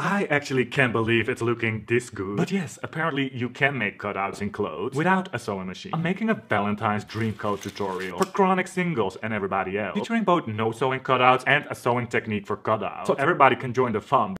I actually can't believe it's looking this good. But yes, apparently you can make cutouts in clothes without a sewing machine. I'm making a Valentine's dream coat tutorial for chronic singles and everybody else, featuring both no sewing cutouts and a sewing technique for cutouts. So everybody can join the fun.